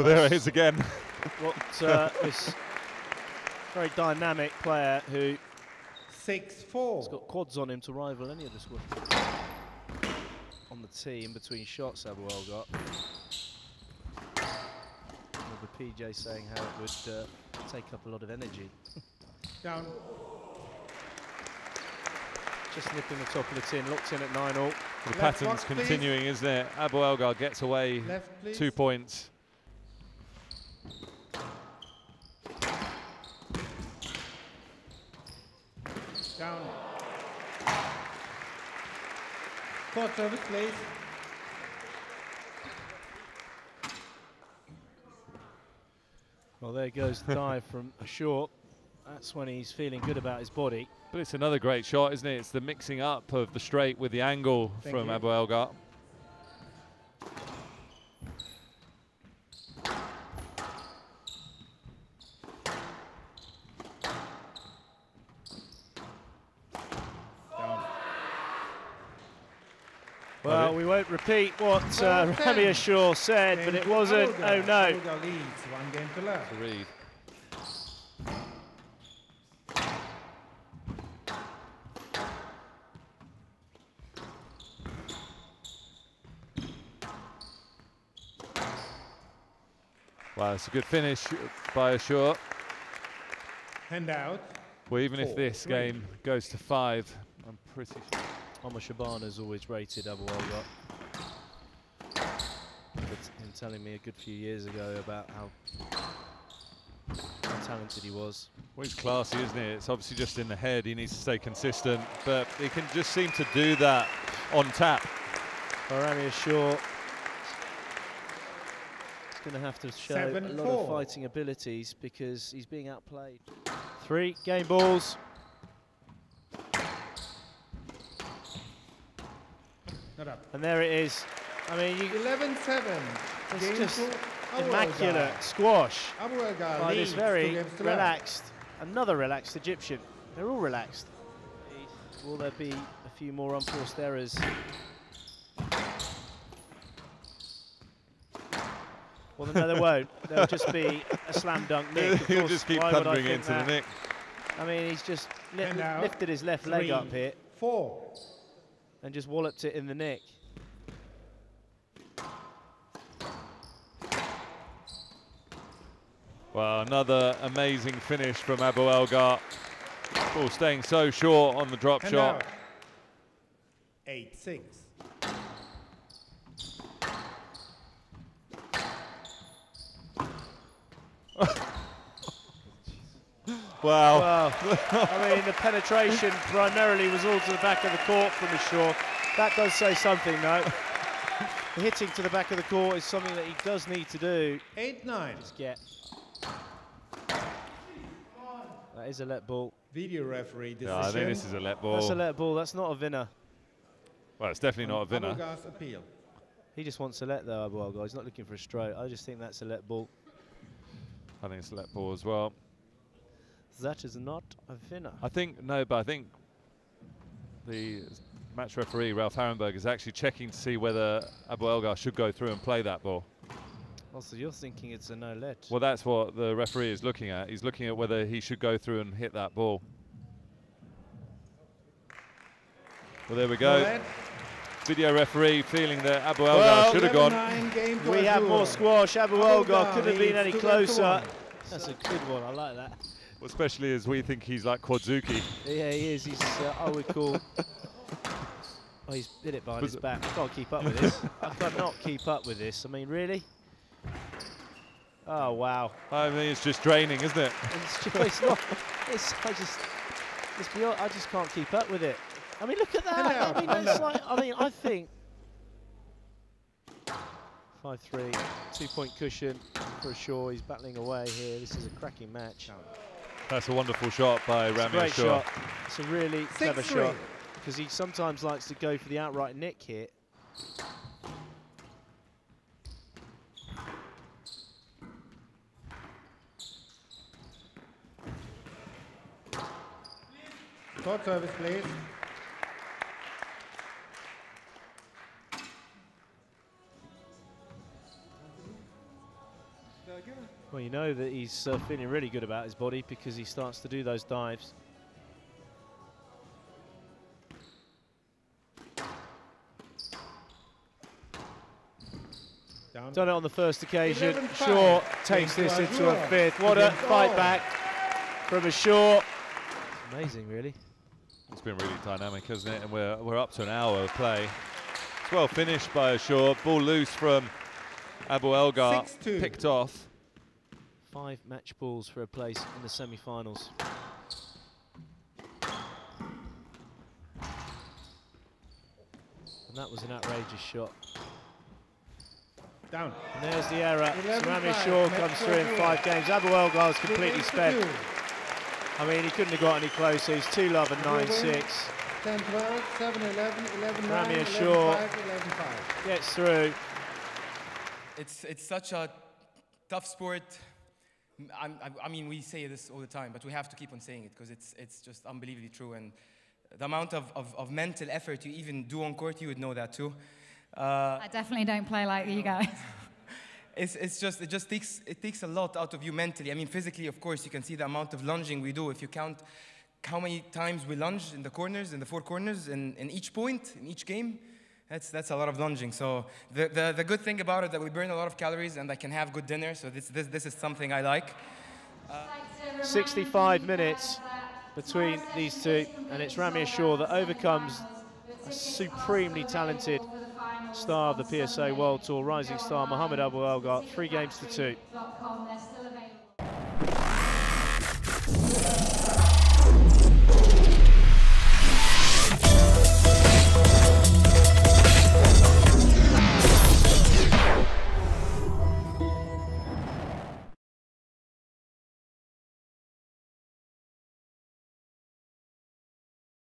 Well, there it is again. what uh, this very dynamic player who Six four. has got quads on him to rival any of the squad on the team between shots. Abouelghar. With the PJ saying how it would uh, take up a lot of energy. Down. Just nipping the top of the tin, locked in at 9 all. The Left pattern's box, please. continuing, isn't it? Abouelghar gets away Left, two points. Down. Court service, please. Well, there goes the dive from short. That's when he's feeling good about his body. But it's another great shot, isn't it? It's the mixing up of the straight with the angle Thank from you. Abouelghar. Well, we won't repeat what uh, Well, Rami ten. Said, but it wasn't. Oh no. Olga leads one to love. Read. Wow, it's a good finish by Ashour. Hand out. Well, even if this three. game goes to five, I'm pretty sure. Amr Shabana's always rated Abouelghar. But him telling me a good few years ago about how, how talented he was. Well, he's classy, isn't he? It's obviously just in the head. He needs to stay consistent, but he can just seem to do that on tap. Well, Rami Ashour is going to have to show Seven, a lot four. of fighting abilities because he's being outplayed. Three game balls. Not up. And there it is. I mean, you, 11 7. It's Game just Abu immaculate Elgar. squash Abu by this very games to love. relaxed, another relaxed Egyptian. They're all relaxed. Will there be a few more unforced errors? Well, no, there won't. There'll just be a slam dunk nick. Of He'll course, just keep why I thundering into that? the nick. I mean, he's just li- And lifted his left leg Three, up here Four. And just walloped it in the nick. Well, another amazing finish from Abouelghar. Ball staying so short on the drop Hand shot. out. 8 6. Wow. Well, I mean, the penetration primarily was all to the back of the court from the shore. That does say something, though. Hitting to the back of the court is something that he does need to do. 8 9. Just get. That is a let ball. Video referee decision. Yeah, I think this is a let ball. That's a let ball. That's not a winner. well, it's definitely not a Abu winner. Elgar's appeal. He just wants a let, though, Abouelghar. He's not looking for a stroke. I just think that's a let ball. I think it's a let ball as well. That is not a winner. I think, no, but I think the match referee, Ralph Harrenberg, is actually checking to see whether Abouelghar should go through and play that ball. Also, you're thinking it's a no let. Well, that's what the referee is looking at. He's looking at whether he should go through and hit that ball. Well, there we go. Colette, Video referee feeling that Abouelghar Well, should have gone. 9 game to We have more squash. Abu Abu Elgar Elgar couldn't have been any two games to closer. That's a good one. I like that. Well, especially as we think he's like Quadzuki. Yeah, he is. He's, uh, I would call. Oh, he's hit it behind Was his it- back. I can't keep up with this. I cannot keep up with this. I mean, really? Oh, wow. I mean, it's just draining, isn't it? It's, ju- it's not. It's, I just. It's beyond, I just can't keep up with it. I mean, look at that. Hand I mean, out, that's like. I mean, I think. Five-three, two-point cushion for sure. He's battling away here. This is a cracking match. That's a wonderful shot by It's a Rami great Ashour. shot. It's a really clever three. shot because he sometimes likes to go for the outright nick here. Court service, please. Well, you know that he's uh, feeling really good about his body because he starts to do those dives. Down. Done it on the first occasion. 11-5. Ashour takes this into a fifth. What a fight back from Ashour. Amazing, really. It's been really dynamic, hasn't it? And we're, we're up to an hour of play. It's well finished by Ashour. Ball loose from Abouelghar. 6-2. Picked off. Five match balls for a place in the semi-finals. And that was an outrageous shot. Down. And there's the error. 11 Sarami five. Ashour comes through in five games. Abouelghar's completely spent. I mean, he couldn't have got any closer. He's 2 love and 9 6. 10 12, 7 11, 11 9, Rami 11 Shaw. 5, 11 5. Gets through. It's it's such a tough sport. I, I mean, we say this all the time, but we have to keep on saying it because it's it's just unbelievably true. And the amount of, of, of mental effort you even do on court, you would know that too. Uh, I definitely don't play like you guys. it's, it's just it just takes it takes a lot out of you mentally. I mean, physically, of course, you can see the amount of lunging we do. If you count how many times we lunge in the corners, in the four corners, in, in each point, in each game, that's that's a lot of lunging. So the, the the good thing about it that we burn a lot of calories and I can have good dinner. So this this this is something I like. 65 minutes between these two, and it's Rami Ashour that overcomes a supremely talented star of the PSA World Tour, rising star Mohamed Abouelghar, three games to two.